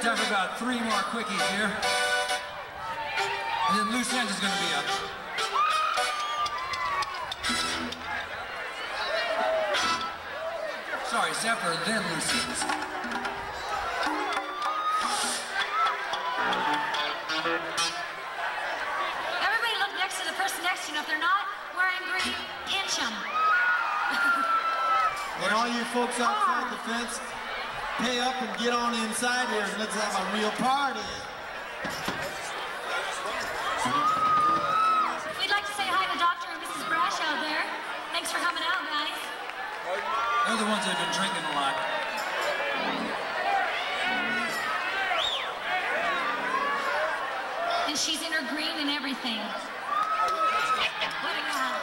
I got time for about three more quickies here. And then Loose Ends is going to be up. Sorry, Zephyr, then Loose Ends. Everybody look next to the person next to you. If they're not wearing green, pinch them. And all you folks outside the fence, pay up and get on inside here and let's have a real party. We'd like to say hi to Dr. and Mrs. Brasch out there. Thanks for coming out, guys. They're the ones that have been drinking a lot. And she's in her green and everything. What a gal.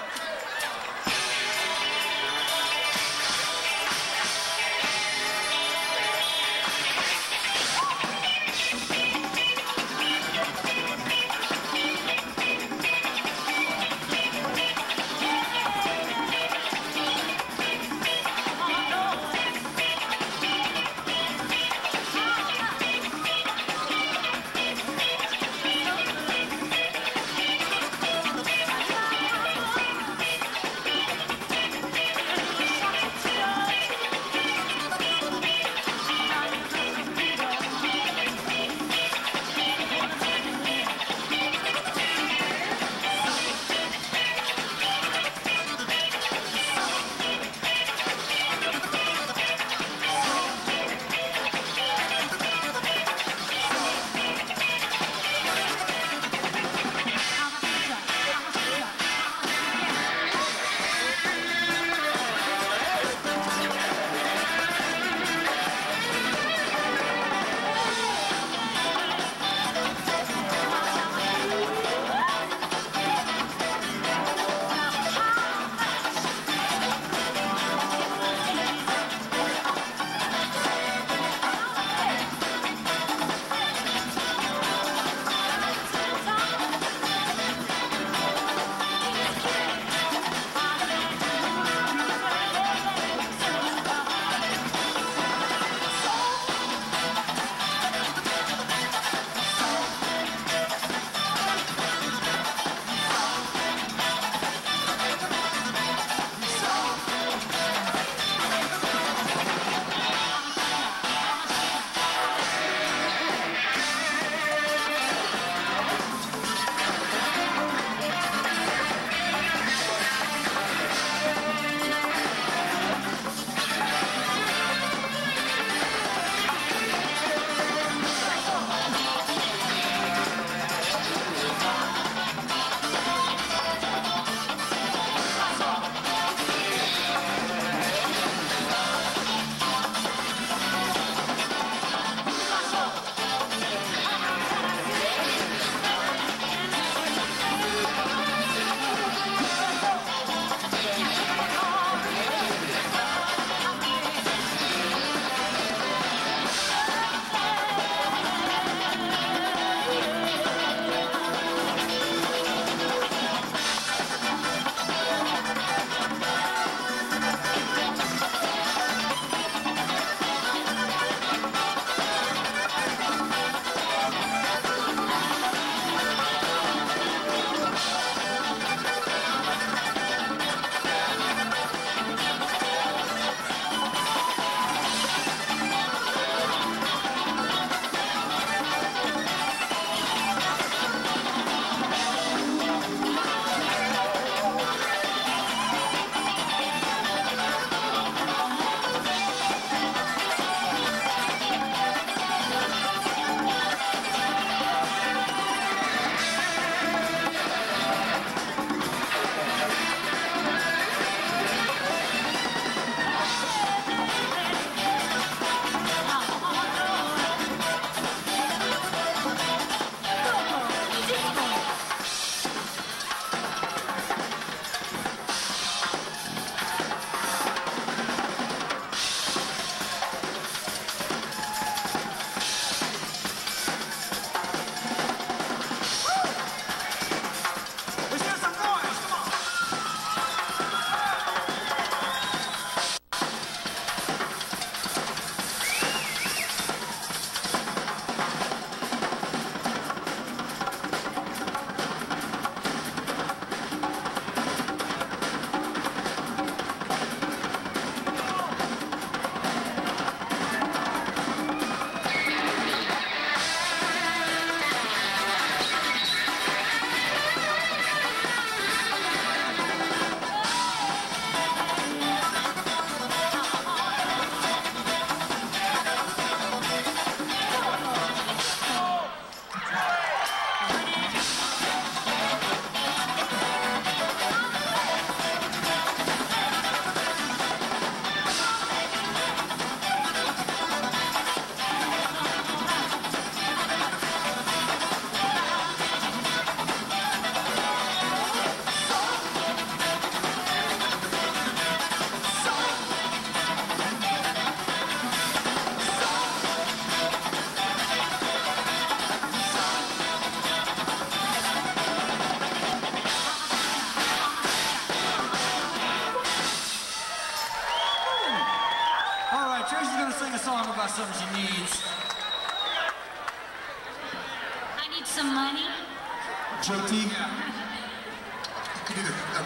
A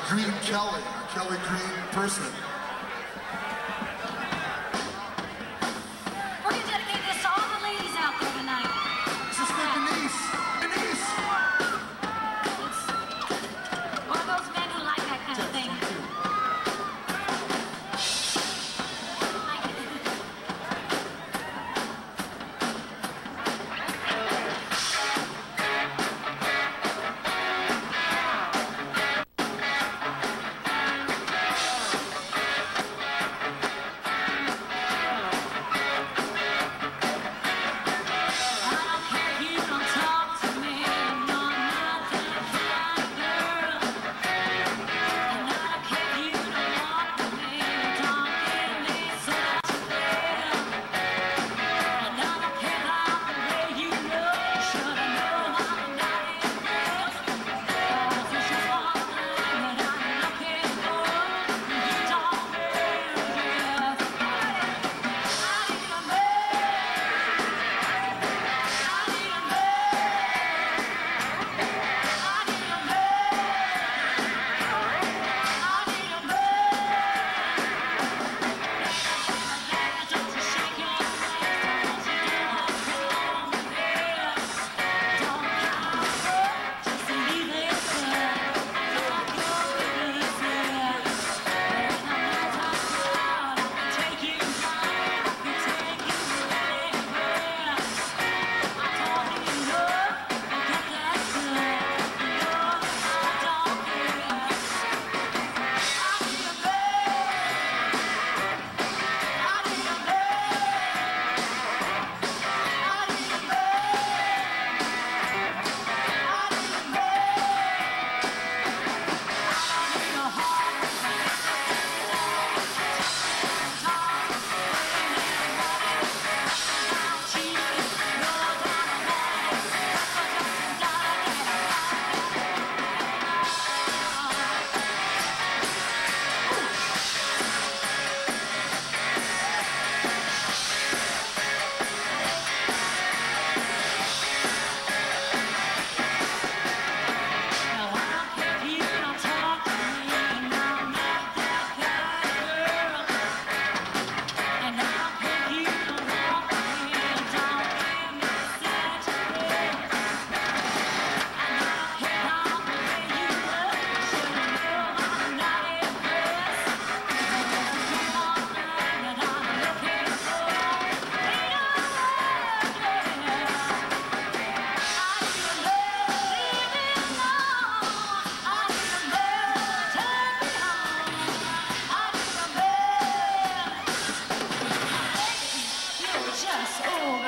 Green Kelly, a Kelly Green person.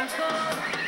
wonderful.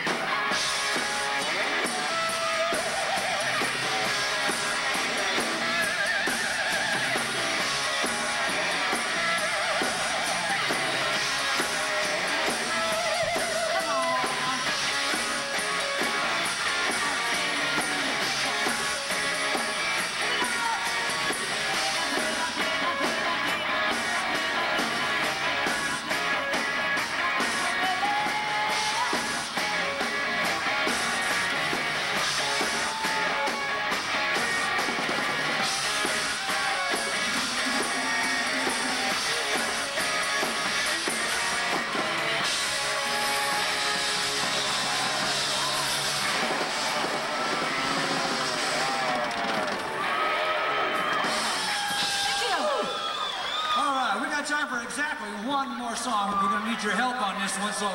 so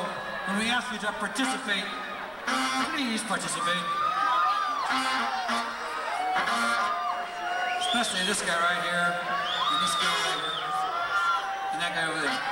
when we ask you to participate, please participate. Especially this guy right here, and this guy right here, and that guy over there.